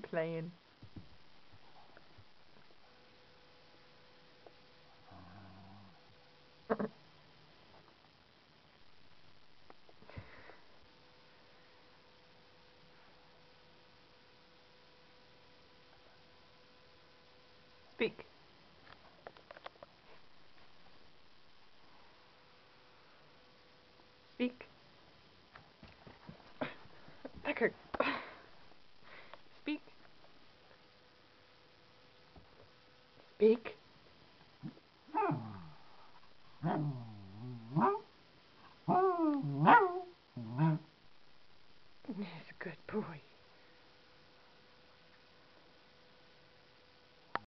playing. Speak. Speak. Becker. beak. He's a good boy.